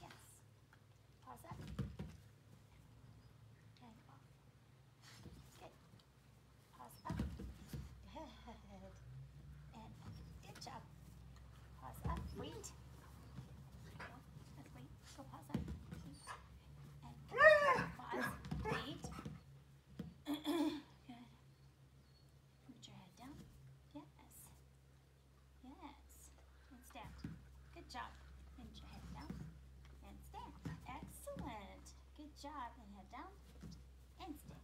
Yes. Pause that. And off. Good. Paws up. Good. And good job. Paws up. Wait. Let's wait. Go paws up. And pause. Wait. good. Put your head down. Yes. Yes. And stand. Good job. Enjoy. job and down. And stay